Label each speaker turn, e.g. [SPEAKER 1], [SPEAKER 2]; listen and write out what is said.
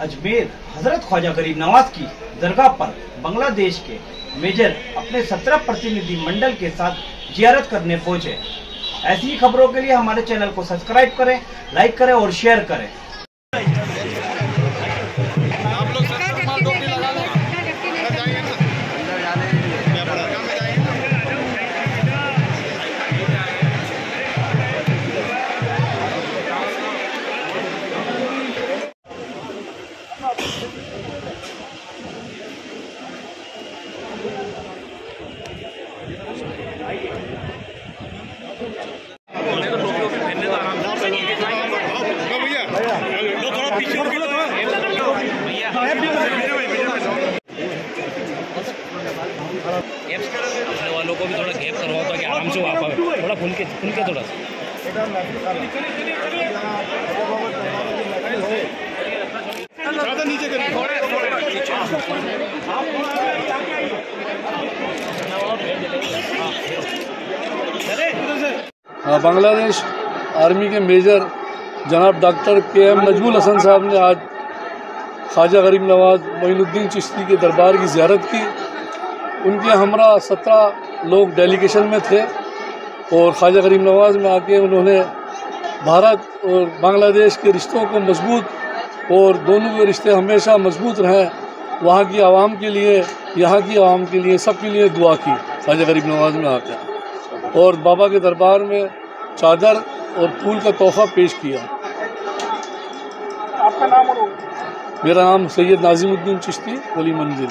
[SPEAKER 1] अजमेर, हज़रत ख्वाजा गरीब नवाज़ की दरगाह पर बांग्लादेश के मेजर अपने सत्रह प्रतिनिधि मंडल के साथ जियारत करने पहुँचे। ऐसी ही खबरों के लिए हमारे चैनल को सब्सक्राइब करें, लाइक करें और शेयर करें।
[SPEAKER 2] वालों को भी थोड़ा गैप करवाओ ताकि आराम से वहाँ पर थोड़ा खुल के खुल के थोड़ा
[SPEAKER 3] ज़्यादा नीचे करिए।
[SPEAKER 4] हाँ, बांग्लादेश आर्मी के मेजर जनाब doctor K M Nazmul Hasan साहब ने आज ख्वाजा गरीब नवाज़ मोइनुद्दीन चिश्ती के दरबार की ज़्यारत की। उनके हमरा सत्रह लोग डेलीगेशन में थे और ख्वाजा गरीब नवाज़ में आके उन्होंने भारत और बांग्लादेश के रिश्तों को मज़बूत और दोनों के रिश्ते हमेशा मज़बूत रहें, वहाँ की आवाम के लिए, यहाँ की आवाम के लिए सब के लिए दुआ की, ख्वाजा गरीब नवाज़ में आकर। और बाबा के दरबार में चादर और फूल का तोहफा पेश किया। आपका नाम मेरा नाम सैयद नाजिमुद्दीन चिश्ती वली मंजिल